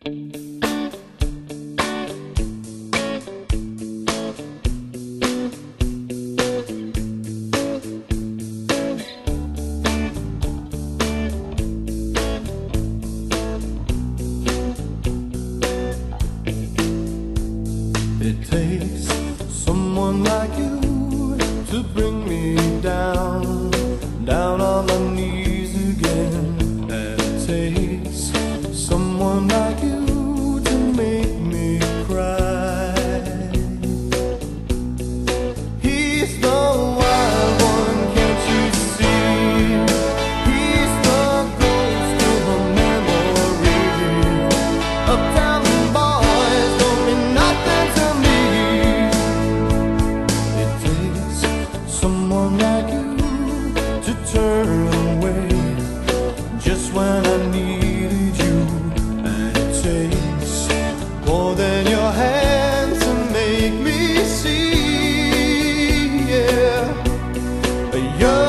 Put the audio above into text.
It takes someone like you to bring me down, down on my knees again. And it takes someone like you. like you to turn away just when I needed you. And it takes more than your hands to make me see. Yeah, but you.